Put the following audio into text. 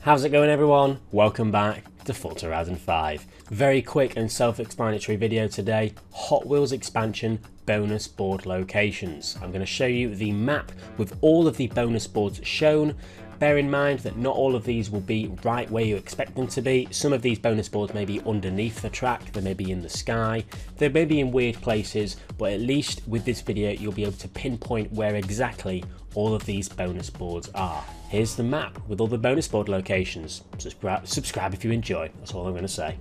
How's it going everyone? Welcome back to Forza Horizon 5. Very quick and self-explanatory video today, Hot Wheels expansion bonus board locations. I'm going to show you the map with all of the bonus boards shown. Bear in mind that not all of these will be right where you expect them to be. Some of these bonus boards may be underneath the track, they may be in the sky, they may be in weird places, but at least with this video you'll be able to pinpoint where exactly all of these bonus boards are. Here's the map with all the bonus board locations. Subscribe, subscribe if you enjoy, that's all I'm going to say.